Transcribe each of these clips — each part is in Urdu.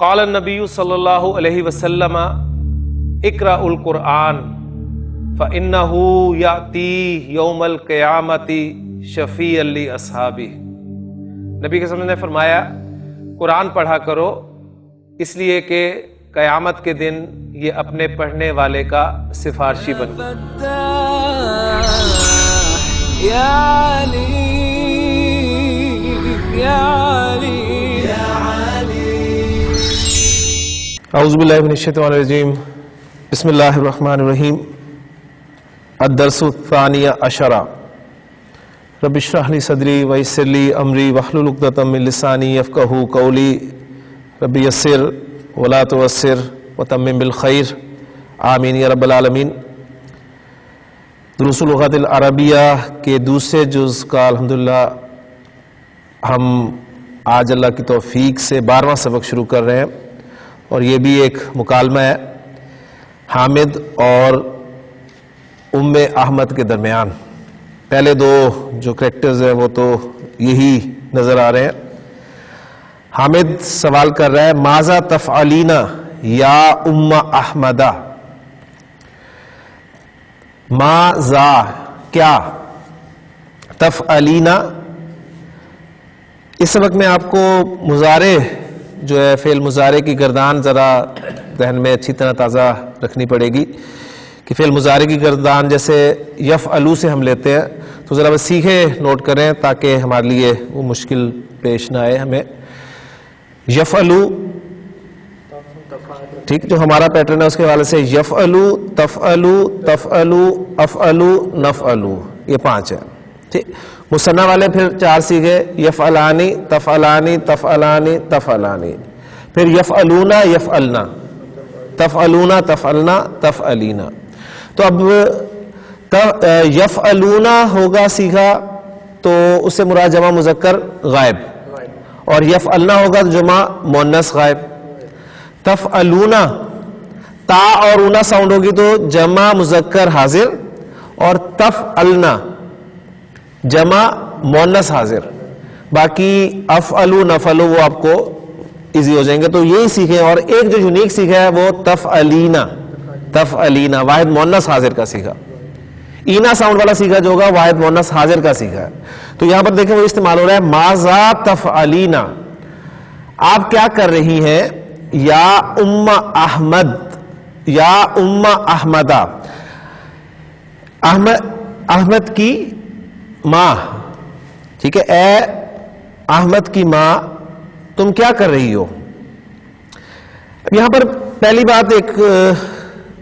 قال النبی صلی اللہ علیہ وسلم اقرا القرآن فَإِنَّهُ يَأْتِي یوم القیامتی شفیع علی اصحابی نبی کے سمجھ نے فرمایا، قرآن پڑھا کرو، اس لیے کہ قیامت کے دن یہ اپنے پڑھنے والے کا سفارشی بن۔ يا اعوذ باللہ من الشیطان الرجیم۔ بسم اللہ الرحمن الرحیم۔ الدرس الثانی عشرہ۔ رب اشرح لی صدری ویسر لی امری واحلل عقدۃ من لسانی یفقهوا قولی۔ رب یسر ولا توسر وتمم بالخیر۔ آمین یا رب العالمین۔ دروس اللغت العربیہ کے دوسرے جز کا الحمدللہ ہم آج اللہ کی توفیق سے بارہواں سبق شروع کر رہے ہیں۔ اور یہ بھی ایک مکالمہ ہے، حامد اور ام احمد کے درمیان۔ پہلے دو جو کریکٹرز ہیں وہ تو یہی نظر آ رہے ہیں۔ حامد سوال کر رہا ہے، ماذا تفعلینا یا ام احمدہ ما زا کیا؟ تفعلینا اس سبق میں آپ کو مظاہرے جو ہے فعل مظاہرے کی گردان ذرا ذہن میں اچھی طرح تازہ رکھنی پڑے گی کہ فعل مظاہرے کی گردان جیسے یف الو سے ہم لیتے ہیں، تو ذرا بس سیکھے نوٹ کریں تاکہ ہمارے لیے وہ مشکل پیش نہ آئے ہمیں۔ یف الو، ٹھیک، جو ہمارا پیٹرن ہے اس کے حوالے سے یف الو، تف الو تف الو، اف الو، نف الو، یہ پانچ ہے ٹھیک۔ مصنع والے پھر چار سیکھے یف الانی تف الانی تف الانی تف الانی پھر یف الونا یف النا تف الونا تف النا تف الینا تو اب یف الونا ہوگا سیکھا تو اس سے مراد جمع مذکر غائب۔ اور یف النا ہوگا تو جمع مونس غائب۔ تف الونا تا اور اونا ساؤنڈ ہوگی تو جمع مذکر حاضر۔ اور تف النا جمع مونس حاضر۔ باقی اف الو نف الو وہ آپ کو ایزی ہو جائیں گے۔ تو یہی سیکھیں اور ایک جو یونیک سیکھا ہے وہ تف علینا تف علینا واحد مونس حاضر کا سیکھا۔ اینا ساؤنڈ والا سیکھا جو ہوگا، واحد مونس حاضر کا سیکھا ہے۔ تو یہاں پر دیکھیں وہ استعمال ہو رہا ہے۔ ماضا تف علینا آپ کیا کر رہی ہیں؟ یا ام احمد، یا ام احمدہ۔ احمد احمد کی ماں۔ ٹھیک ہے اے احمد کی ماں تم کیا کر رہی ہو؟ یہاں پر پہلی بات ایک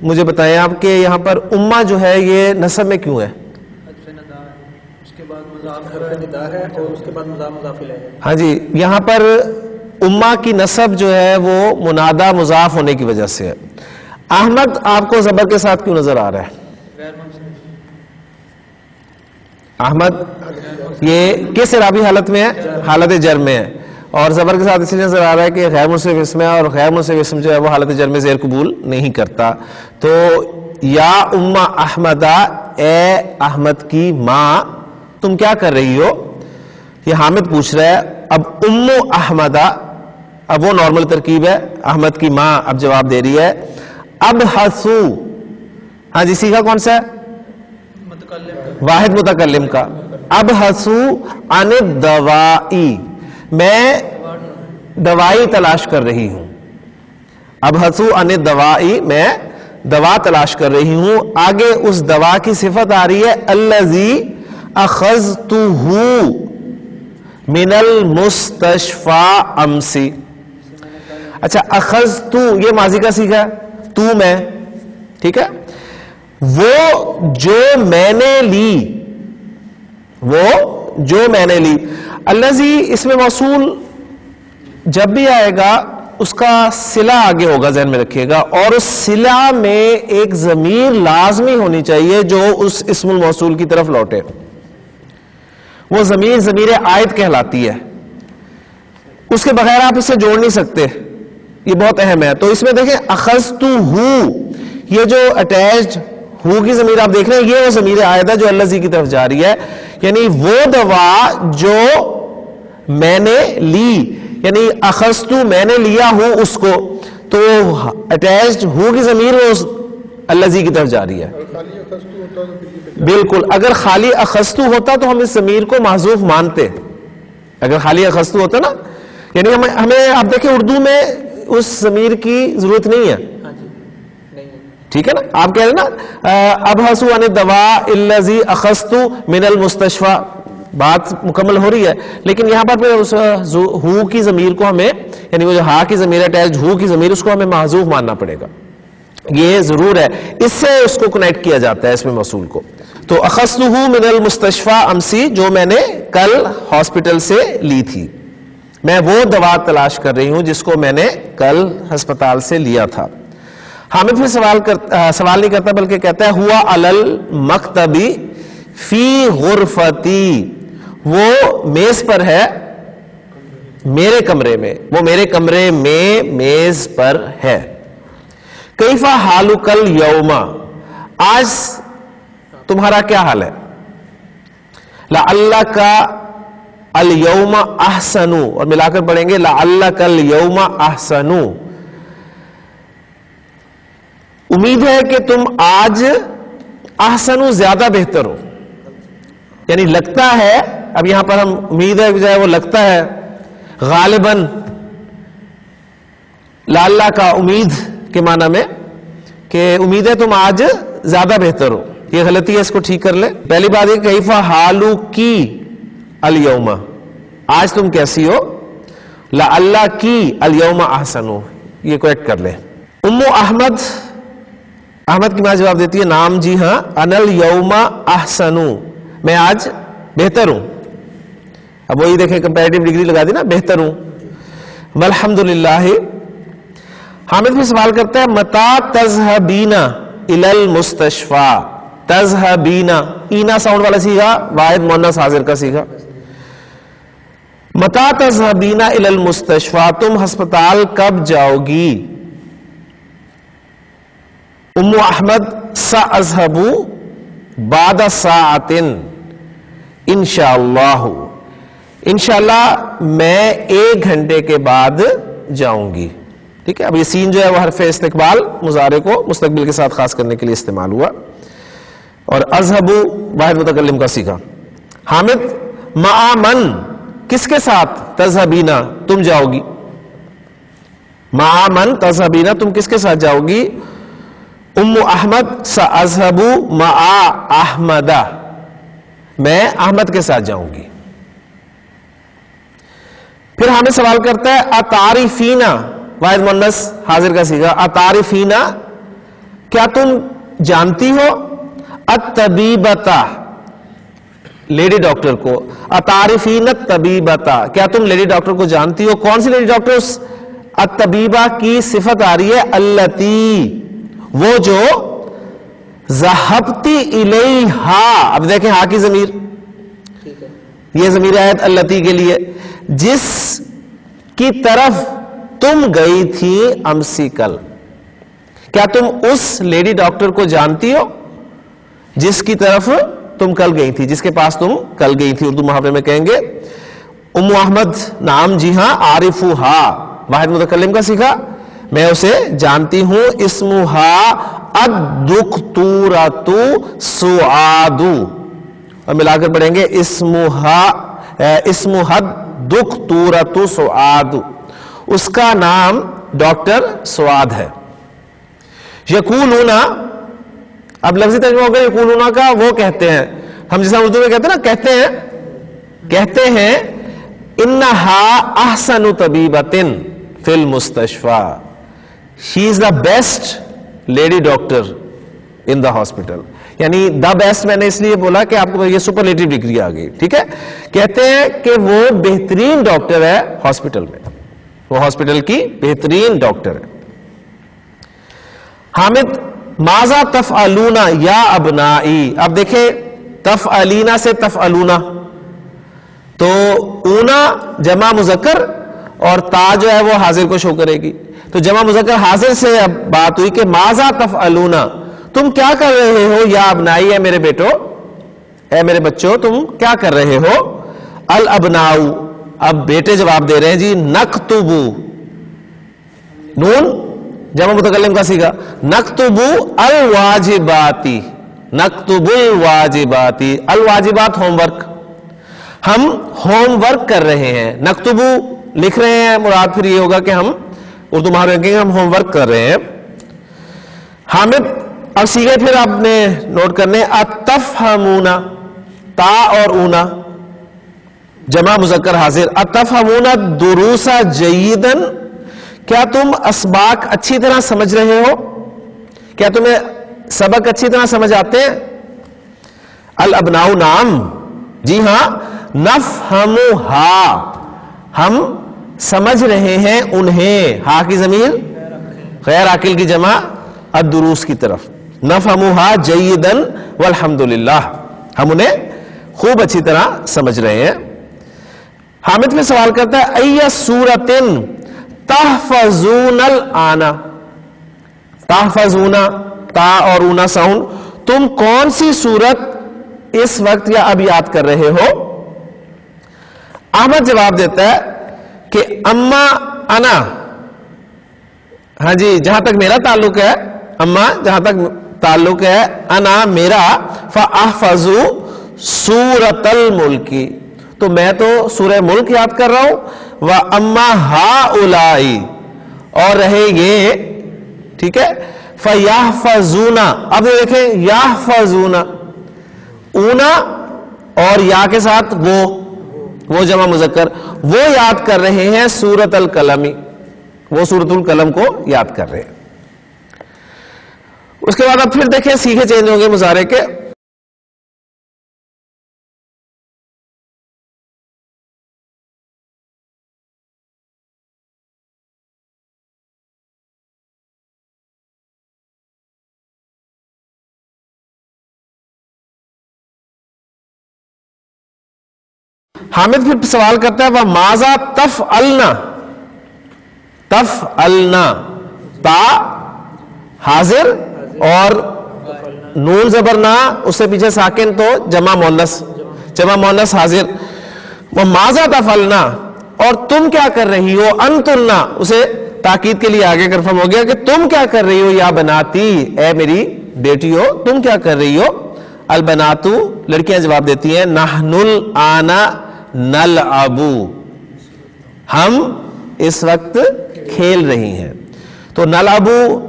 مجھے بتائیں آپ کہ یہاں پر اما جو ہے یہ نصب میں کیوں ہے؟ ہاں جی یہاں پر اما کی نصب جو ہے وہ منادا مضاف ہونے کی وجہ سے ہے۔ احمد آپ کو زبر کے ساتھ کیوں نظر آ رہا ہے؟ احمد، یہ کس رابی حالت میں ہے؟ حالت جرم میں ہے۔ اور زبر کے ساتھ اس لیے نظر آ رہا ہے کہ غیر منصف اسم ہے اور غیر منصف اسم جو ہے وہ حالت جرم زیر قبول نہیں کرتا۔ تو یا اما احمدہ، اے احمد کی ماں، تم کیا کر رہی ہو؟ یہ حامد پوچھ رہا ہے۔ اب ام احمدہ، اب وہ نارمل ترکیب ہے۔ احمد کی ماں اب جواب دے رہی ہے۔ اب حسو ہاں جی سیکھا کون سا ہے؟ واحد متکلم کا۔ اب حسو ان دوائی میں دوائی تلاش کر رہی ہوں۔ اب حسو ان دوائی میں دوا تلاش کر رہی ہوں۔ آگے اس دوا کی صفت آ رہی ہے الزی اخذتہ من المستشفى امسی۔ اچھا اخذ تو یہ ماضی کا سیکھا۔ تو میں، ٹھیک ہے؟ وہ جو میں نے لی، وہ جو میں نے لی اللہ جی اس میں موصول جب بھی آئے گا، اس کا سلا آگے ہوگا ذہن میں رکھیے گا، اور اس سلا میں ایک ضمیر لازمی ہونی چاہیے جو اس اسم الموصول کی طرف لوٹے۔ وہ ضمیر ضمیر آیت کہلاتی ہے۔ اس کے بغیر آپ اسے جوڑ نہیں سکتے۔ یہ بہت اہم ہے۔ تو اس میں دیکھیں اخذ تو ہوں یہ جو اٹیچڈ ہو کی ضمیر، آپ دیکھ رہے ہیں، یہ وہ ضمیر آیت جو اللہ جی کی طرف جا رہی ہے۔ یعنی وہ دوا جو میں نے لی یعنی اخستو میں نے لیا ہوں اس کو، تو اٹیچڈ ہو کی ضمیر وہ اس الزی کی طرف جا رہی ہے۔ بالکل، اگر خالی اخستو ہوتا تو ہم اس ضمیر کو معذوف مانتے۔ اگر خالی اخستو ہوتا نا۔ یعنی ہمیں ہمیں، آپ دیکھیں اردو میں اس ضمیر کی ضرورت نہیں ہے ہاں جی نہیں ہے ٹھیک ہے نا؟ آپ کہہ رہے ہیں نا اب حسو ان دوا الزی اخستو من المستشفى۔ بات مکمل ہو رہی ہے، لیکن یہاں پر پھر اس ہو کی ضمیر کو ہمیں یعنی وہ جو ہا کی ضمیر اٹیچ، ہو کی ضمیر، اس کو ہمیں معذوف ماننا پڑے گا۔ یہ ضرور ہے، اس سے اس کو کنیکٹ کیا جاتا ہے، اس میں موصول کو۔ تو اخستہ من المستشفى امسی، جو میں نے کل ہاسپٹل سے لی تھی۔ میں وہ دوا تلاش کر رہی ہوں جس کو میں نے کل ہسپتال سے لیا تھا۔ حامد پھر سوال کر آ، سوال نہیں کرتا بلکہ کہتا ہے ہوا علل مکتبی فی غرفتی وہ میز پر ہے میرے کمرے میں وہ میرے کمرے میں میز پر ہے۔ کیفا حال کل یوما آج تمہارا کیا حال ہے؟ لا اللہ کا الوم احسنو اور ملا کر پڑھیں گے لا اللہ کل یوم احسنو امید ہے کہ تم آج احسنو زیادہ بہتر ہو۔ یعنی لگتا ہے، اب یہاں پر ہم امید ہے جو ہے وہ لگتا ہے، غالباً لاللہ کا امید کے معنی میں کہ امید ہے تم آج زیادہ بہتر ہو۔ یہ غلطی ہے، اس کو ٹھیک کر لیں۔ پہلی بات یہ کیفا حالو کی الوما آج تم کیسی ہو؟ لا اللہ کی الوما احسن ہو۔ یہ کویکٹ کر لیں۔ امو احمد احمد کی ماں جواب دیتی ہے، نام جی ہاں انل یوما احسنو۔ میں آج بہتر ہوں۔ اب وہی دیکھیں کمپیریٹو ڈگری لگا دی نا، بہتر ہوں۔ الحمد للہ حامد بھی سوال کرتا ہے، متا تزہبینا الل مستشفا تزہبینا اینا ساؤنڈ والا سیکھا واحد مونس حاضر کا سیکھا متا تزہبینا الل مستشفا تم ہسپتال کب جاؤ گی؟ ام احمد سا ازہبو بعد ساعتن انشاءاللہ انشاءاللہ میں ایک گھنٹے کے بعد جاؤں گی. ٹھیک ہے؟ اب یہ سین جو ہے وہ حرف استقبال مظاہرے کو مستقبل کے ساتھ خاص کرنے کے لیے استعمال ہوا. اور ازہبو واحد متکلم کا سیکھا حامد معامن کس کے ساتھ تذہبینا تم جاؤ گی؟ معامن تذہبینا تم کس کے ساتھ جاؤ گی؟ ام احمد سا ازہبو مع احمدہ۔ میں احمد کے ساتھ جاؤں گی۔ پھر ہمیں سوال کرتا ہے اتارفینا واحد مونس حاضر کا سیکھا اتارفینا کیا تم جانتی ہو؟ اتبیبتا لیڈی ڈاکٹر کو۔ اتارفین طبیبتا کیا تم لیڈی ڈاکٹر کو جانتی ہو؟ کون سی لیڈی ڈاکٹر؟ اس اتبیبا کی صفت آ رہی ہے، التی۔ وہ جو زہبتی الیہا اب دیکھیں ہا کی ضمیر۔ یہ ضمیر آیت التی کے لیے۔ جس کی طرف تم گئی تھی امسی کل کیا تم اس لیڈی ڈاکٹر کو جانتی ہو؟ جس کی طرف تم کل گئی تھی جس کے پاس تم کل گئی تھی اردو محاورے میں کہیں گے۔ ام احمد نام جی ہاں عارف ہا واحد متکلم کا سیکھا۔ میں اسے جانتی ہوں، اسمہا الدکتوراتو سعادو اور ملا کر پڑھیں گے، اسمہا اسمہد دکتوراتو سعادو اس کا نام ڈاکٹر سعاد ہے۔ یقولونا اب لفظی ترجمہ ہوگا یقولونا کا وہ کہتے ہیں۔ ہم جیسا اردو میں کہتے ہیں نا، کہتے ہیں کہتے ہیں، انہا احسن طبیبتن فی المستشفى she is the best lady doctor in the hospital یعنی دا بیسٹ میں نے اس لیے بولا کہ آپ کو یہ سپرلیٹو ڈگری آ گئی، ٹھیک ہے؟ کہتے ہیں کہ وہ بہترین ڈاکٹر ہے ہاسپٹل میں۔ وہ ہاسپٹل کی بہترین ڈاکٹر ہے۔ حامد ماضا تف یا ابنائی؟ اب دیکھیں تف علینا سے تف تو اونا جمع مذکر اور تا جو ہے وہ حاضر کو شو کرے گی۔ تو جمع مذکر حاضر سے اب بات ہوئی کہ ماضا تف تم کیا کر رہے ہو؟ یا ابنائی، اے میرے بیٹو، اے میرے بچوں، تم کیا کر رہے ہو؟ الابناؤ۔ اب بیٹے جواب دے رہے ہیں جی نقتبو نون، جمع متکلم کا سیگا۔ نقتبو الواجباتی۔ نقتب الواجباتی۔ الواجبات ہوم ورک۔ ہم ہوم ورک کر رہے ہیں۔ نقتبو لکھ رہے ہیں، مراد پھر یہ ہوگا کہ ہم اردو محاورے کہیں ہم ہوم ورک کر رہے ہیں۔ حامد، اب سیگے پھر آپ نے نوٹ کرنے اتفہمونا تا اور اونا۔ جمع مذکر حاضر۔ اتفہمونا دروسا جیدن۔ کیا تم اسباق اچھی طرح سمجھ رہے ہو؟ کیا تمہیں سبق اچھی طرح سمجھ آتے ہیں؟ الابناؤ نام۔ جی ہاں نفہموہا۔ ہم سمجھ رہے ہیں انہیں۔ ہا کی زمین؟ غیر عاقل کی جمع، الدروس کی طرف۔ نفہموہا جیدن والحمدللہ۔ ہم انہیں خوب اچھی طرح سمجھ رہے ہیں۔ حامد میں سوال کرتا ہے ای سورتن تحفظون الانا تحفظون تا اور اونا ساؤن۔ تم کون سی صورت اس وقت یا اب یاد کر رہے ہو؟ احمد جواب دیتا ہے کہ اما انا۔ ہاں جی جہاں تک میرا تعلق ہے، اما جہاں تک تعلق ہے، انا میرا، فاحفظو سورت الملکی تو میں تو سورہ ملک یاد کر رہا ہوں۔ وہ اما ہا الائی اور رہے یہ، ٹھیک ہے فیاح فضونا اب دیکھیں یا فضونا اونا اور یا کے ساتھ وہ۔ وہ جمع مذکر وہ یاد کر رہے ہیں سورت القلمی وہ سورت القلم کو یاد کر رہے ہیں۔ اس کے بعد اب پھر دیکھیں سیکھے چینج ہوں گے مظاہرے کے۔ حامد پھر سوال کرتا ہے وہ ماضا تف النا تف النا تا، حاضر اور نون زبر نہ اس سے پیچھے ساکن تو جمع مونس جمع مونس حاضر۔ وہ ماضا تف النا اور تم کیا کر رہی ہو؟ انتنا۔ اسے تاکید کے لیے آگے کنفرم ہو گیا کہ تم کیا کر رہی ہو؟ یا بناتی، اے میری بیٹی ہو تم کیا کر رہی ہو؟ البناتو، لڑکیاں جواب دیتی ہیں، نحن آنا نل ابو ہم اس وقت کھیل رہی ہیں۔ تو نل ابو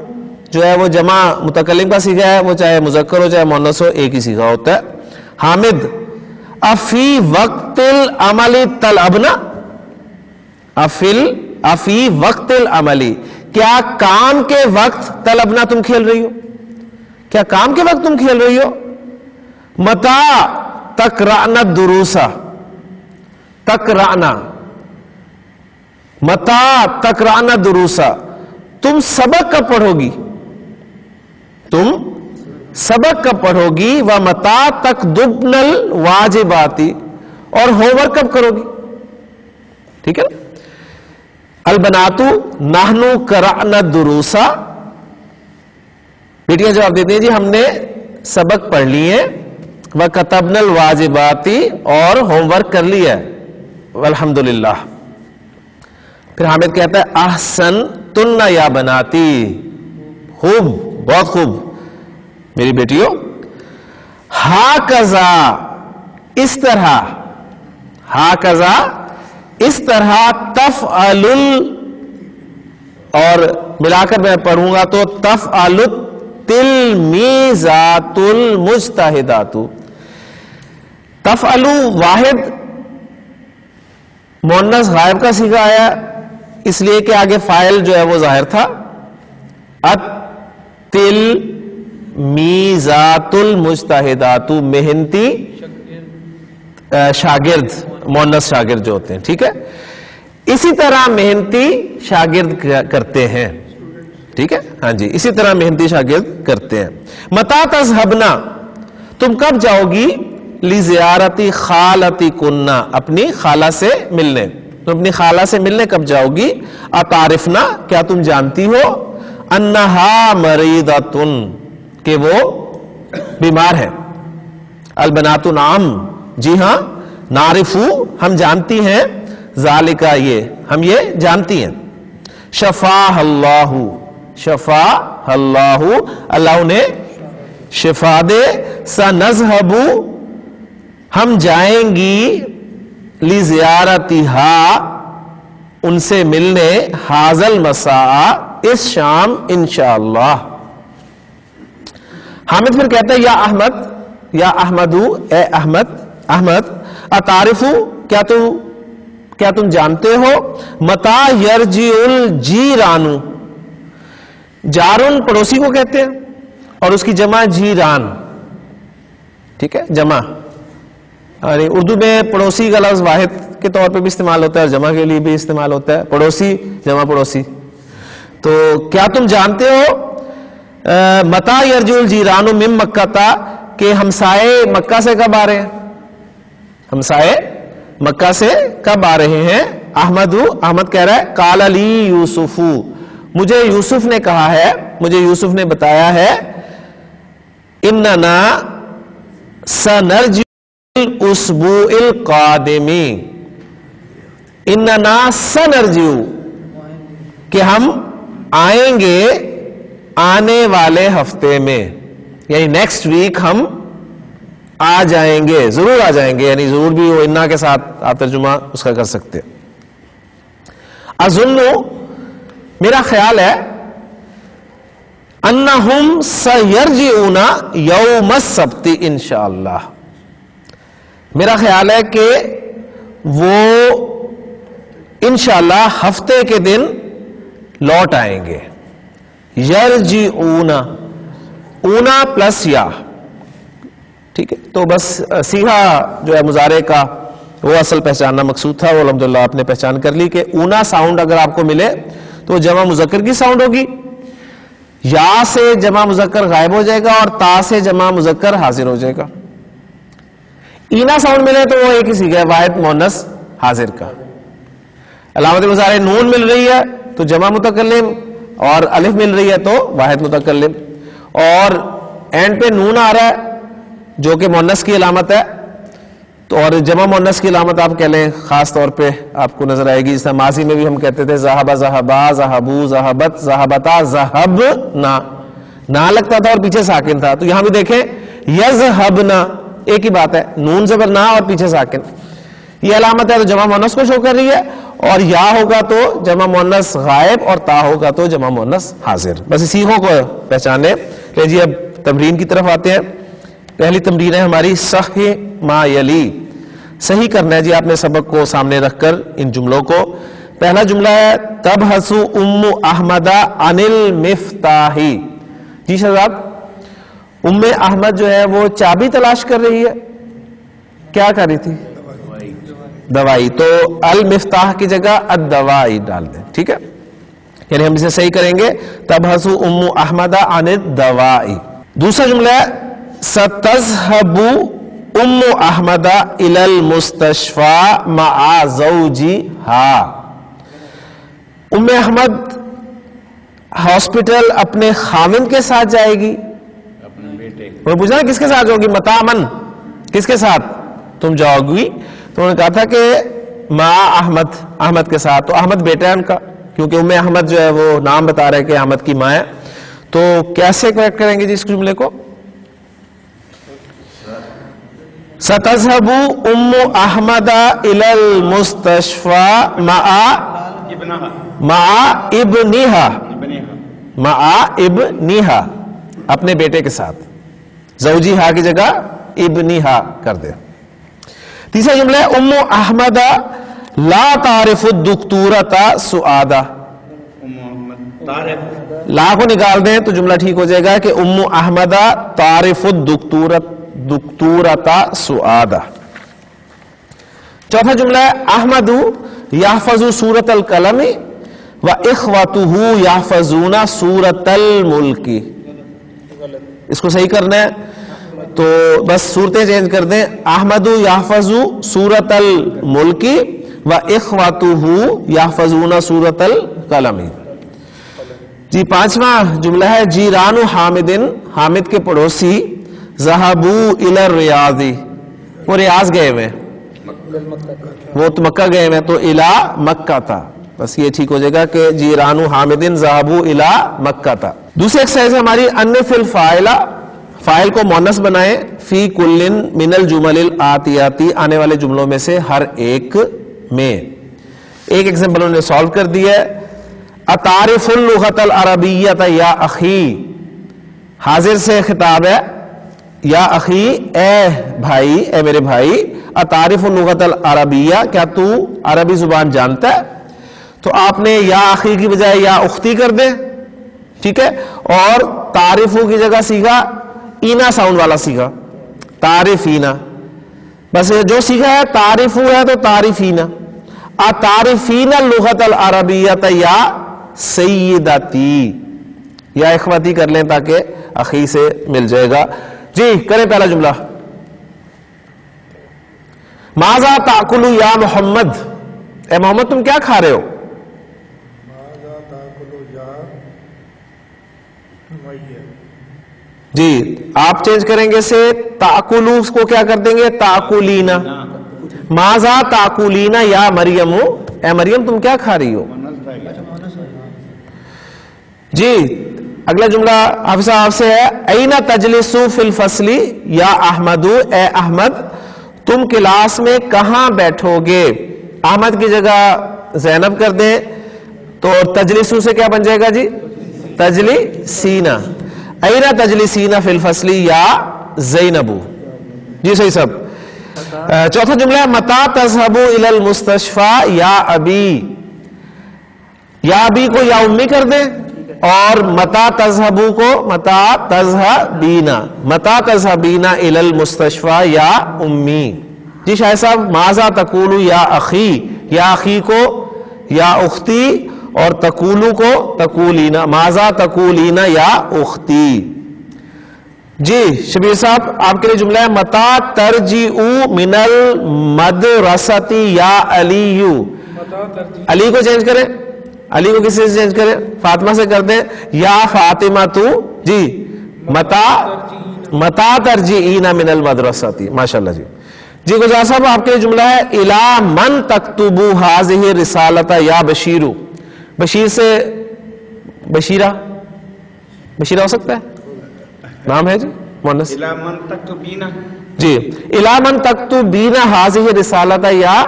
جو ہے وہ جمع متکلم کا سیکھا ہے، وہ چاہے مذکر ہو، چاہے مونس ہو، ایک ہی سیکھا ہوتا ہے۔ حامد، افی وقت العملی طلبنا۔ افل، افی وقت العملی کیا کام کے وقت طلبنا تم کھیل رہی ہو؟ کیا کام کے وقت تم کھیل رہی ہو؟ متا تکرانا دروسا تکرانا متا تکرانا دروسا۔ تم سبق کب پڑھو گی تم سبق کب پڑھو گی و متا تک دبنل واجباتی۔ اور ہوم ورک کب کرو گی ٹھیک ہے نا؟ البناتو نہنو کرانا دروسا۔ بیٹیاں جواب دیتی ہیں جی ہم نے سبق پڑھ لیے وہ کتبنل واجباتی اور ہوم ورک کر لیا الحمد للہ پھر حامد کہتا ہے، احسن تن یا بناتی۔ خوب، بہت خوب۔ میری بیٹیوں ہا کزا اس طرح ہا کزا اس طرح تف اور ملا کر میں پڑھوں گا تو تف تل میزات المجتہداتو تفعلو واحد مونس غائب کا سیکھا آیا، اس لیے کہ آگے فائل جو ہے وہ ظاہر تھا۔ تل میزات المجتہداتو محنتی شاگرد، مونس شاگرد جو ہوتے ہیں، ٹھیک ہے؟ اسی طرح محنتی شاگرد کرتے ہیں۔ ٹھیک ہے؟ ہاں جی اسی طرح محنتی شاگرد کرتے ہیں۔ متا تذہبنا، تم کب جاؤ گی؟ لی زیارتی خالتی کننا اپنی خالہ سے ملنے۔ تم اپنی خالہ سے ملنے کب جاؤ گی؟ اتارفنا کیا تم جانتی ہو؟ انہا مریضتن کہ وہ بیمار ہے البنات نام جی ہاں نارفو ہم جانتی ہیں۔ ذالکا یہ، ہم یہ جانتی ہیں۔ شفا اللہ شفا اللہ اللہ انہیں شفا دے۔ سنذهب ہم جائیں گی لی زیارتی ان سے ملنے حاضل مسا اس شام انشاءاللہ۔ حامد پھر کہتا ہے، یا احمد، یا احمدو، اے احمد احمد اتارفو کیا تو، کیا تم جانتے ہو؟ متا یرجی الجی رانو جارن پڑوسی کو کہتے ہیں اور اس کی جمع جیران۔ ٹھیک ہے، جمع۔ یعنی اردو میں پڑوسی کا لفظ واحد کے طور پہ بھی استعمال ہوتا ہے اور جمع کے لیے بھی استعمال ہوتا ہے۔ پڑوسی، جمع پڑوسی۔ تو کیا تم جانتے ہو؟ متا یرج الجیران مم مکہ تا کہ ہمسائے مکہ سے کب آ رہے ہیں؟ ہمسائے مکہ سے کب آ رہے ہیں؟ احمد احمد کہہ رہا ہے کال علی یوسف مجھے یوسف نے کہا ہے، مجھے یوسف نے بتایا ہے، اننا سنرج اسبو القادمی اننا سنرجو کہ ہم آئیں گے آنے والے ہفتے میں۔ یعنی نیکسٹ ویک ہم آ جائیں گے، ضرور آ جائیں گے۔ یعنی ضرور بھی وہ انا کے ساتھ آپ ترجمہ اس کا کر سکتے۔ ازن میرا خیال ہے، انہم سیرجعون یوم السبت انشاءاللہ۔ میرا خیال ہے کہ وہ انشاءاللہ ہفتے کے دن لوٹ آئیں گے۔ یرجعون، اونا اونا پلس یا۔ ٹھیک ہے؟ تو بس سیدھا جو ہے مظاہرے کا، وہ اصل پہچاننا مقصود تھا۔ وہ الحمدللہ آپ نے پہچان کر لی کہ اونا ساؤنڈ اگر آپ کو ملے تو وہ جمع مذکر کی ساؤنڈ ہوگی۔ یا سے جمع مذکر غائب ہو جائے گا اور تا سے جمع مذکر حاضر ہو جائے گا۔ اینا ساؤنڈ ملے تو وہ ایک ہی سیکھا ہے واحد مونس حاضر کا۔ علامت مظاہرے نون مل رہی ہے تو جمع متکلم اور الف مل رہی ہے تو واحد متکلم۔ اور اینڈ پہ نون آ رہا ہے جو کہ مونس کی علامت ہے۔ تو اور جمع مونس کی علامت آپ کہہ لیں، خاص طور پہ آپ کو نظر آئے گی، جس طرح ماضی میں بھی ہم کہتے تھے زہبا زہبا زہبو زہبت زہبتا زہب نا۔ نا لگتا تھا اور پیچھے ساکن تھا۔ تو یہاں بھی دیکھیں یز نا ایک ہی بات ہے، نون زبر نا اور پیچھے ساکن۔ یہ علامت ہے تو جمع مونس کو شو کر رہی ہے، اور یا ہوگا تو جمع مونس غائب اور تا ہوگا تو جمع مونس حاضر۔ بس اسی کو پہچانے۔ لے جی اب تمرین کی طرف آتے ہیں۔ پہلی تمرین ہے ہماری صح ما یلی۔ صحیح کرنا ہے جی آپ نے سبق کو سامنے رکھ کر ان جملوں کو۔ پہلا جملہ ہے تب حسو ام احمد انل مفتاحی جی شہزاد ام احمد جو ہے وہ چابی تلاش کر رہی ہے۔ کیا کر رہی تھی؟ دوائی۔ تو المفتاح کی جگہ ادوائی ڈال دیں۔ ٹھیک ہے؟ یعنی ہم اسے صحیح کریں گے۔ تب حسو ام احمد ان دوائی دوسرا جملہ ہے، ستذهب ام احمد الى المستشفى مع زوجها ام احمد ہاسپٹل اپنے خامن کے ساتھ جائے گی۔ وہ پوچھا کس کے ساتھ ہوگی متامن۔ کس کے ساتھ؟ تم جاؤ گی۔ تو انہوں نے کہا تھا کہ ماں احمد احمد کے ساتھ۔ تو احمد بیٹا ہے ان کا، کیونکہ ام احمد جو ہے وہ نام بتا رہے کہ احمد کی ماں ہے۔ تو کیسے کریکٹ کریں گے جی اس جملے کو؟ ستذهب ام احمد الى المستشفى مع مع ابنها۔ مع ابنها۔ اپنے بیٹے کے ساتھ۔ زوجی ہا کی جگہ ابنها کر دے۔ تیسرا جملہ ہے ام احمد لا تعرف الدکتورت سعادہ۔ لا کو نکال دیں تو جملہ ٹھیک ہو جائے گا کہ ام احمد تعرف الدکتورت دکتورتا سعادہ۔ چوتھا جملہ ہے احمد یحفظ سورت القلم و اخواتہ یحفظون سورت الملکی اس کو صحیح کرنا ہے۔ تو بس صورتیں چینج کر دیں۔ احمد یحفظ سورت الملکی و اخواتہ یحفظون سورت القلم۔ جی پانچواں جملہ ہے، جیران حامدن، حامد کے پڑوسی زہبو الر ریاضی وہ ریاض گئے ہوئے وہ تو مکہ گئے ہیں، تو الا مکہ تھا۔ بس یہ ٹھیک ہو جائے گا کہ جیرانو حامدن زہبو الا مکہ تھا دوسری ایکسرسائز ہماری ان فل فائلہ فائل کو مونس بنائے فی کلن من الجمل الاتیاتی۔ آنے والے جملوں میں سے ہر ایک میں۔ ایک ایگزامپل انہوں نے سالو کر دیا ہے۔ اتارف اللغت العربیت یا اخی۔ حاضر سے خطاب ہے۔ یا اخی، اے بھائی، اے میرے بھائی اتارف اللغت العربیہ۔ کیا تو عربی زبان جانتا ہے؟ تو آپ نے یا اخی کی بجائے یا اختی کر دیں ٹھیک ہے؟ اور تعریفوں کی جگہ سیکھا، اینا ساؤنڈ والا سیکھا۔ تعریفینا بس جو سیکھا ہے تعریفو ہے تو تعریفینا اتعریفین اللغت العربیت یا سیدتی یا اخوتی کر لیں تاکہ اخی سے مل جائے گا۔ جی کریں پہلا جملہ۔ ماذا تاکلو یا محمد؟ اے محمد، تم کیا کھا رہے ہو ماذا تاکلو یا میہ جی آپ چینج کریں گے سے تاکلو کو کیا کر دیں گے؟ تاکولینا ماذا تاکولینا یا مریم اے مریم، تم کیا کھا رہی ہو؟ جی اگلا جملہ حافظ صاحب سے ہے، اینا تجلسو فی الفصلی یا احمدو؟ اے احمد، تم کلاس میں کہاں بیٹھو گے؟ احمد کی جگہ زینب کر دیں تو تجلسو سے کیا بن جائے گا جی؟ تجلی سینا اینا تجلی سینا فی الفصلی یا زینبو؟ جی صحیح سب چوتھا جملہ ہے، متا تذهبو الى المستشفى یا ابی؟ یا ابی کو یا امی کر دیں اور متا تذہبو کو متا تذہبینا متا تذہبینا الى المستشفى یا امی۔ جی شاہ صاحب، ماذا تقولو یا اخی؟ یا اخی کو یا اختی؟ اور تقولو کو تقولینا ماذا تقولینا یا اختی؟ جی شبیر صاحب آپ کے لیے جملہ ہے متا ترجی من المدرستی یا علیو۔ علی کو چینج کریں۔ علی کو کسی سے چینج کریں؟ فاطمہ سے کر دیں۔ یا فاطمہ تو جی متا متا ترجی من المدرستی ماشاء اللہ جی۔ جی گزار صاحب آپ کے لیے جملہ ہے الا من تکتبو حاضح رسالت یا بشیرو۔ بشیر سے بشیرہ؟ بشیرہ ہو سکتا ہے؟ نام ہے جی؟ مونس؟ الى من تک تو بینا جی الا من تکتبین حاضح رسالت یا؟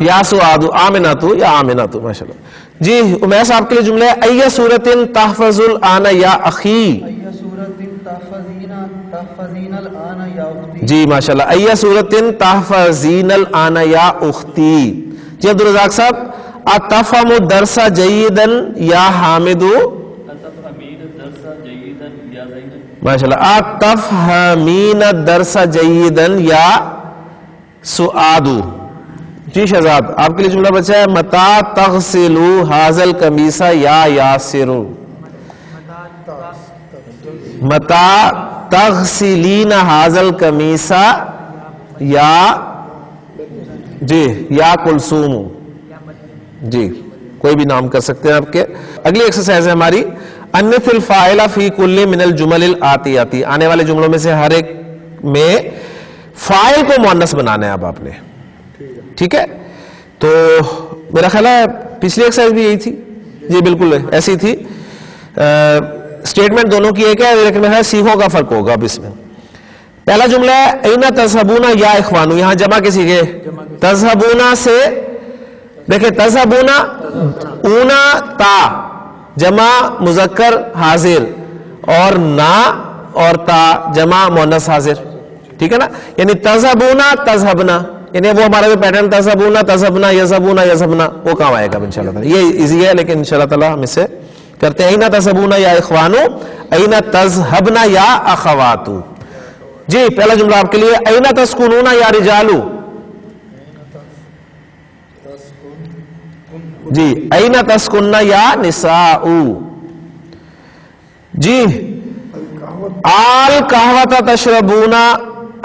یا سعاد آمناتو یا آمناتو ماشاءاللہ۔ جی عمیر صاحب کے لیے جملہ ہے ای صورت تحفظ الان یا اخی؟ جی ماشاءاللہ ای صورت تحفظین الان یا اختی۔ جی عبدالرزاق صاحب اتفهم الدرس جیدا یا حامدو؟ ماشاءاللہ اتفهمین الدرس یا سعادو۔ جی شہزاد، آپ کے لیے جملہ بچا ہے، متا تغسلو حاضل کمیسا یا یاسرو۔ متا تغسلین حاضل کمیسا یا جی یا کلسوم جی کوئی بھی نام کر سکتے ہیں آپ کے۔ اگلی ایکسرسائز ہے ہماری۔ ان الفائلہ فی کل من الجمل الاتیاتی۔ آنے والے جملوں میں سے ہر ایک میں فائل کو مونس بنانا ہے اب آپ نے۔ ٹھیک ہے؟ تو میرا خیال ہے پچھلی ایکسرسائز بھی یہی تھی۔ جی بالکل، ایسی تھی۔ اسٹیٹمنٹ دونوں کی ایک ہے لیکن میرا سیکھوں کا فرق ہوگا اب اس میں۔ پہلا جملہ ہے، اینا تذہبونا یا اخوانو، یہاں جمع کسی کے؟ تذہبونا سے، دیکھیں، تذہبونا اونا تا، جمع مذکر حاضر، اور نا اور تا، جمع مونس حاضر، ٹھیک ہے نا؟ یعنی تذہبونا، تذہبنا یعنی وہ ہمارا جو پیٹرن تذہبونا، تذہبنا، یذہبونا، یذہبنا، وہ کام آئے گا انشاءاللہ تعالی۔ یہ ایزی ہے، لیکن انشاءاللہ تعالی ہم اسے کرتے ہیں۔ اینا تذہبونا یا اخوانو، اینا تذہبنا یا اخواتو۔ جی پہلا جملہ آپ کے لیے، اینا تسکنونا یا رجالو؟ جی اینا تسکننا یا نساؤ؟ جی آل کہوتا تشربونا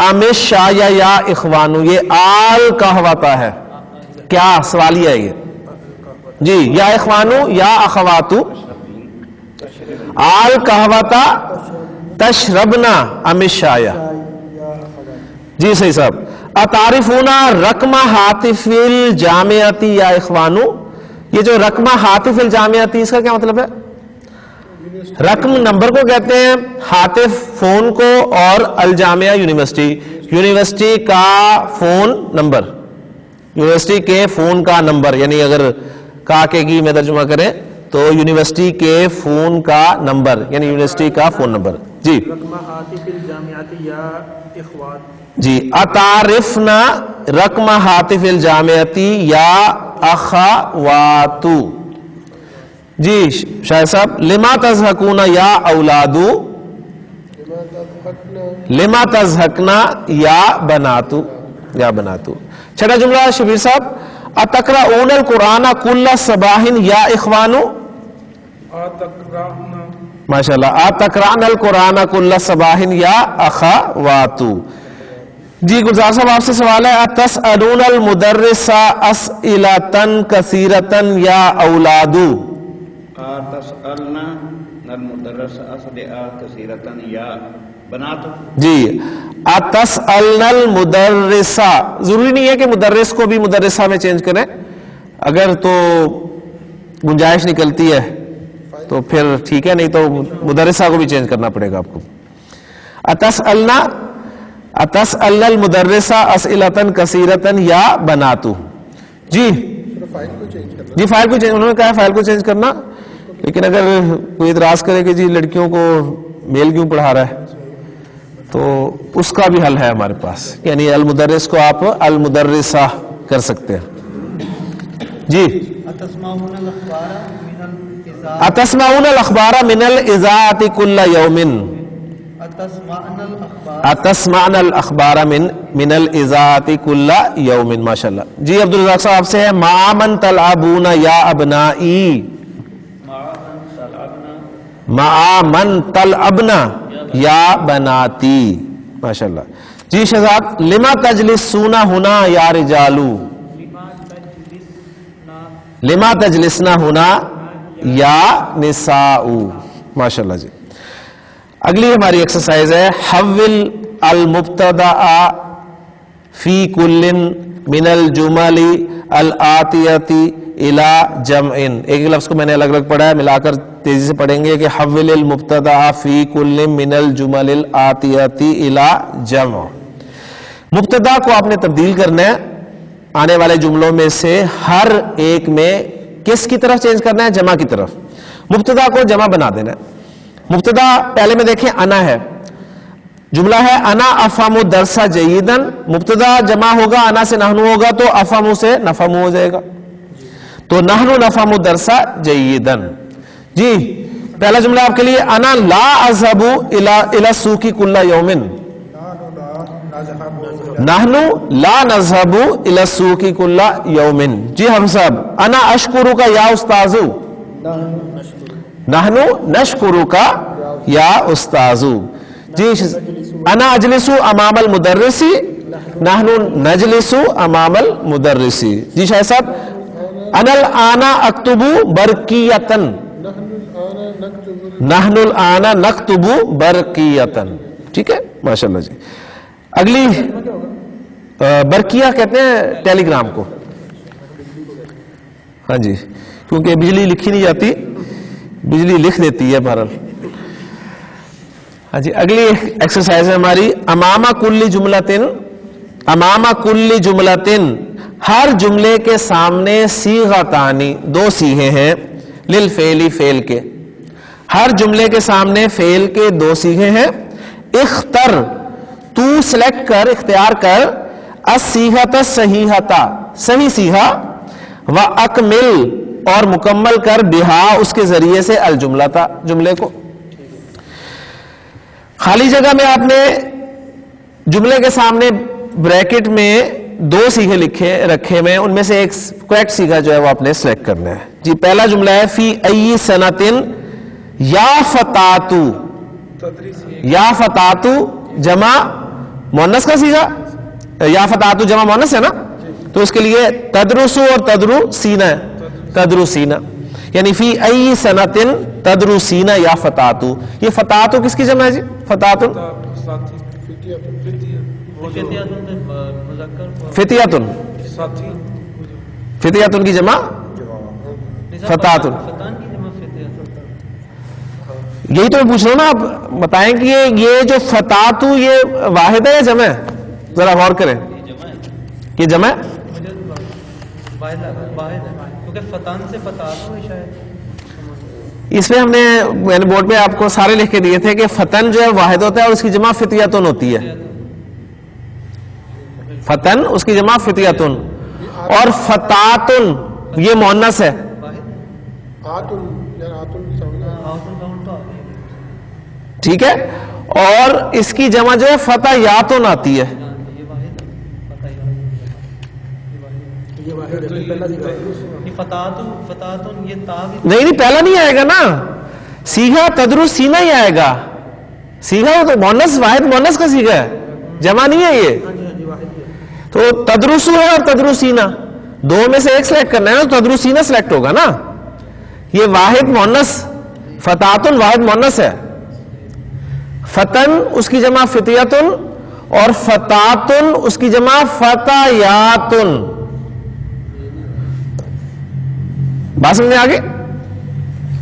امش شایا یا اخوانو، یہ آل کہوتا ہے۔ کیا سوالیہ ہے یہ؟ جی یا اخوانو یا اخواتو؟ آل کہوتا تشربنا امش شایا جی صحیح صاحب. اتارفونا رقم حاطف الجامعتی یا اخوانو؟ یہ جو رقم حاطف الجامعتی اس کا کیا مطلب ہے؟ رقم نمبر کو کہتے ہیں حاطف فون کو اور الجامعہ یونیورسٹی. یونیورسٹی کا فون نمبر. یونیورسٹی کے فون کا نمبر. یعنی اگر کا کے کی میں ترجمہ کریں تو یونیورسٹی کے فون کا نمبر. یعنی یونیورسٹی کا فون نمبر. جی. رقم حاطف الجامعات یا اخوات جی اتارفنا رقم حاطف الجامعتی یا اخواتو۔ جی شاہ صاحب لما تزہکونا یا اولادو؟ لما تزہکنا یا بناتو یا بناتو۔ چھٹا جملہ شبیر صاحب اتقرؤون القرآن کل صباحن یا اخوانو؟ آتقرأنا ماشاءاللہ آتقران القرآن کل صباحن یا اخواتو۔ جی گلزار صاحب آپ سے سوال ہے اتسألون المدرس اسئلتن کثیرتن یا اولادو جی اتسألن المدرس۔ ضروری نہیں ہے کہ مدرس کو بھی مدرسہ میں چینج کریں۔ اگر تو گنجائش نکلتی ہے تو پھر ٹھیک ہے نہیں تو مدرسہ کو بھی چینج کرنا پڑے گا آپ کو۔ اتسألنا اتسألن المدرس اسئلتن کثیرتن یا بناتو جی. فائل کو چینج کرنا جی فائل کو چینج انہوں نے کہا فائل کو چینج کرنا؟ لیکن اگر کوئی اعتراض کرے کہ جی لڑکیوں کو میل کیوں پڑھا رہا ہے؟ تو اس کا بھی حل ہے ہمارے پاس۔ یعنی المدرس کو آپ المدرسہ کر سکتے ہیں۔ جی. اتسمعون الاخبار من الاذاعت کل یومن اتسمعن الاخبار من من الاذاعت کل یومن ماشاءاللہ۔ جی عبدالرزاق صاحب سے ہے ما من تلعبون یا ابنائی مع من تلعبنا یا بناتی ماشاءاللہ۔ جی شہزاد، لما تجلسونا ہونا یا رجالو لما تجلسنا ہونا یا نساؤ ماشاءاللہ جی۔ اگلی ہماری ایکسرسائز ہے، حول المبتدا فی کل من الجمل الاتیتی الى جمع ایک لفظ کو میں نے الگ الگ پڑھا ہے، ملا کر تیزی سے پڑھیں گے کہ حول المبتدا فی کل من الجمل الاتیتی الى جمع۔ مبتدا کو آپ نے تبدیل کرنا ہے، آنے والے جملوں میں سے ہر ایک میں کس کی طرف چینج کرنا ہے؟ جمع کی طرف۔ مبتدا کو جمع بنا دینا ہے۔ مبتدا پہلے میں دیکھیں انا ہے۔ جملہ ہے، انا افامو درسا جیدن۔ مبتدا جمع ہوگا، انا سے نہنو ہوگا، تو افامو سے نفمو ہو جائے گا۔ تو نہنو نفمو درسا جیدن۔ جی پہلا جملہ آپ کے لیے، انا لا اذهبو الى الى السوق كل يوم نحنو لا نذهب الى السوق كل يوم جی ہم صاحب انا اشکرو کا یا استاذو۔ نحنو نشکرو کا یا استاذو جی انا اجلسو امام المدرسی، نحنو نجلسو امام المدرسی۔ جی شاہ صاحب، انا الانا اکتبو برکیتن نحن الانا نکتبو برکیتن ٹھیک ہے؟ ماشاءاللہ جی۔ اگلی برکیہ کہتے ہیں ٹیلی گرام کو۔ ہاں جی کیونکہ بجلی لکھی نہیں جاتی۔ بجلی لکھ دیتی ہے بہرحال۔ ہاں جی اگلی ایکسرسائز ہے ہماری۔ اماما کلی جملہ تن اماما کلی جملہ تن ہر جملے کے سامنے سیغا تانی دو سیغے ہیں لل فیلی فیل کے۔ ہر جملے کے سامنے فیل کے دو سیغے ہیں۔ اختر، تو سلیکٹ کر، اختیار کر۔ اسیحت صحیحتا صحیح سیحا و اکمل اور مکمل کر بہا اس کے ذریعے سے الجملہ تھا، جملے کو۔ خالی جگہ میں آپ نے جملے کے سامنے بریکٹ میں دو سیگے لکھے، رکھے میں، ان میں سے ایک کریکٹ سیگا جو ہے وہ آپ نے سلیکٹ کرنا ہے۔ جی پہلا جملہ ہے، فی ای سنتن یا فتاتو۔ یا فتاتو جمع مونس کا سیگا۔ یا فتاتو جمع مونس ہے نا؟ تو اس کے لیے تدرسو اور تدرو سینا ہے۔ تدروسینا یعنی فی ای سنتن تدروسینا یا فتاتو۔ یہ فتاتو کس کی جمع ہے جی؟ فتاتو فتیاتن۔ فتیاتن کی جمع؟ فتاتن۔ یہی تو میں پوچھ رہا ہوں نا، آپ بتائیں کہ یہ جو فتاتو، یہ واحد ہے یا جمع ہے؟ ذرا غور کریں۔ یہ جمع ہے۔ کیونکہ فتان سے فتح تو شاید۔ اس میں ہم نے یعنی بورڈ پہ آپ کو سارے لکھ کے دیے تھے کہ فتن جو ہے واحد ہوتا ہے اور اس کی جمع فتیاتن ہوتی ہے۔ فتن اس کی جمع فتیاتن اور فتاتن یہ مونس یعنی ہے۔ ٹھیک ہے؟ اور اس کی جمع جو ہے فتح یاتن آتی ہے یہ واحد فتح یہ واحد یہ واحد ہے پہلا دکھا یہ فتح تو فتح تو یہ تا بھی نہیں نہیں پہلا نہیں آئے گا نا۔ سیگا تدرس سینا ہی آئے گا۔ سیگا وہ تو مونس واحد مونس کا سیگا ہے۔ جمع نہیں ہے یہ۔ ہاں جی ہاں جی واحد ہے۔ تو تدرسو ہے اور تدرسینا دو میں سے ایک سلیکٹ کرنا ہے نا تو تدرسینا سلیکٹ ہوگا نا۔ یہ واحد مونس فتاتن واحد مونس ہے۔ فتن اس کی جمع فتیتن اور فتاتن اس کی جمع فتایاتن بات سمجھنے آگے؟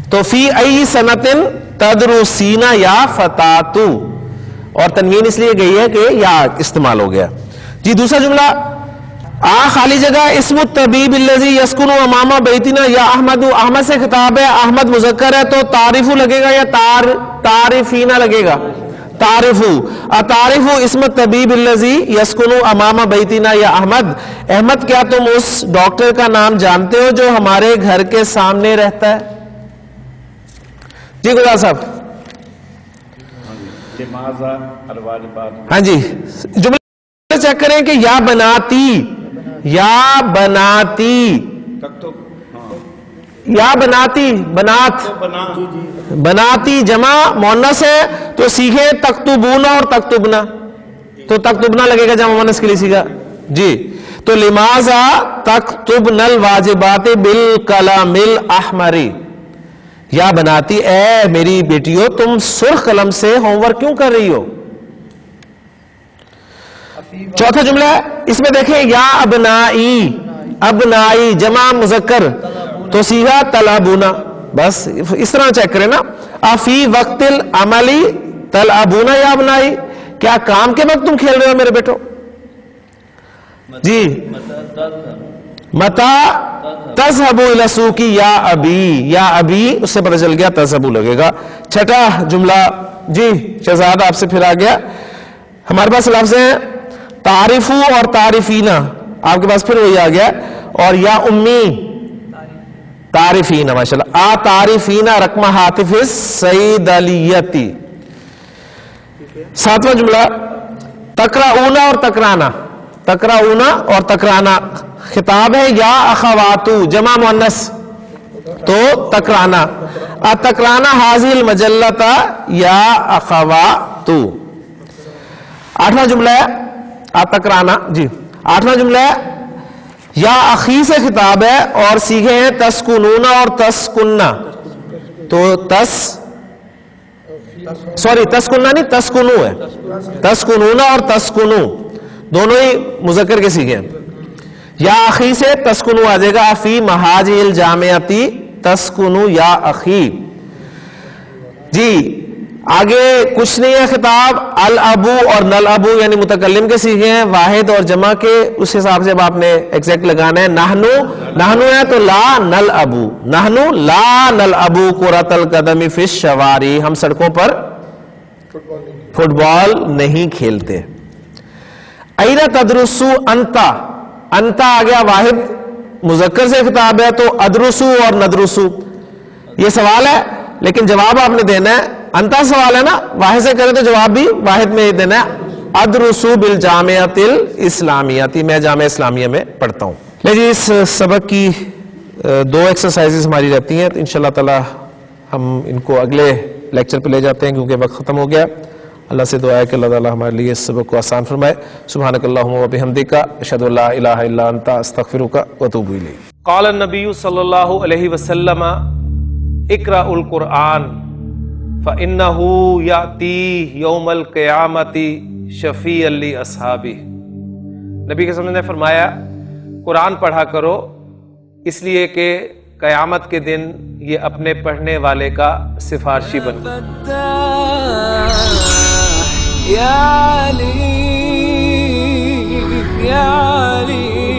تو فی ای سنتن تدرسینا یا فتاتو۔ اور تنوین اس لیے گئی ہے کہ یا استعمال ہو گیا۔ جی دوسرا جملہ، آ خالی جگہ اسم الطبیب الذی یسکن امامہ بیتنا یا احمد۔ احمد سے خطاب ہے، احمد مذکر ہے تو تعریف لگے گا یا تار تعریفینا لگے گا؟ تعریف اتعریف اسم طبیب الذی یسکن امامہ بیتنا یا احمد۔ احمد کیا تم اس ڈاکٹر کا نام جانتے ہو جو ہمارے گھر کے سامنے رہتا ہے؟ جی گلال صاحب۔ الواجبات؟ ہاں جی۔ جملہ چیک کریں کہ یا بناتی یا بناتی۔ تک تو یا بناتی، بنات. بناتی جمع مونس ہے، تو سیکھے تختبونا اور تختبنا تو تختبنا لگے گا جمع مونس کے لیے سیکھا. جی. تو لمازا تختبن الواجبات بالکلام الاحمری یا بناتی، اے میری بیٹیو، تم سرخ قلم سے ہوم ورک کیوں کر رہی ہو؟ چوتھا جملہ ہے، اس میں دیکھیں، یا ابنائی ابنائی، جمع مذکر. تو سیدھا تلابونا بس اس طرح چیک کریں نا۔ افی وقت العملی تلابونا یا ابنائی۔ کیا کام کے وقت تم کھیل رہے ہو میرے بیٹو؟ جی۔ متا تذہبو الاسوکی یا ابی۔ یا ابی، اس سے پتہ چل گیا تذہبو لگے گا۔ چھٹا جملہ۔ جی شہزاد آپ سے پھر آ گیا۔ ہمارے پاس لفظ ہیں تعریفو اور تعریفینا۔ آپ کے پاس پھر وہی آ گیا۔ اور یا امی۔ تعریفینا ماشاءاللہ۔ آ تعریفینا رقم حاطف سعید علیتی ساتواں جملہ تکرا اونا اور تکرانا۔ تکرا اونا اور تکرانا۔ خطاب ہے، یا اخواتو، جمع مونس تو تکرانا۔ تکرانا حاضل مجلتا یا اخواتو۔ آٹھواں جملہ ہے آ تکرانا جی آٹھواں جملہ ہے یا اخی سے خطاب ہے اور سیکھے ہیں تسکنونا اور تسکننا تو تس سوری تسکننا نہیں، تسکنو ہے۔ تسکنونا اور تسکنو۔ دونوں ہی مذکر کے سیکھے ہیں۔ یا اخی سے تسکنو آ جائے گا۔ فی مہاجی الجامعتی تسکنو یا اخی جی آگے کچھ نہیں ہے خطاب، الابو اور نل ابو یعنی متکلم کے سیکھے ہیں، واحد اور جمع کے اس حساب سے اب آپ نے ایگزیکٹ لگانا ہے نہنو نہنو ہے تو لا نل ابو نہنو لا نل ابو قرۃ القدم فی شواری ہم سڑکوں پر فٹ بال نہیں کھیلتے۔ اینا تدرسو انتا انتا آ گیا واحد، مذکر سے خطاب ہے تو ادرسو اور ندرسو۔ یہ سوال ہے، لیکن جواب آپ نے دینا ہے۔ انتا سوال ہے نا واحد سے کرے تو جواب بھی واحد میں ہی دینا ہے۔ ادرسو بالجامعۃ الاسلامیتی میں جامعہ اسلامیہ میں پڑھتا ہوں۔ لے جی اس سبق کی دو ایکسرسائزز ہماری رہتی ہیں۔ تو انشاءاللہ تعالی ہم ان کو اگلے لیکچر پہ لے جاتے ہیں کیونکہ وقت ختم ہو گیا۔ اللہ سے دعا ہے کہ اللہ تعالی ہمارے لیے اس سبق کو آسان فرمائے۔ سبحانک اللہم و بحمدک اشہد ان لا الہ الا انت استغفرک و اتوب الیک۔ قال النبی صلی اللہ علیہ وسلم اقرا القرآن۔ فَإِنَّهُ يَعْتِي يَوْمَ الْقِيَامَةِ شفیع علی أَصْحَابِ نبی کے سمجھ نے فرمایا، قرآن پڑھا کرو، اس لیے کہ قیامت کے دن یہ اپنے پڑھنے والے کا سفارشی بن۔ یا علی یا علی۔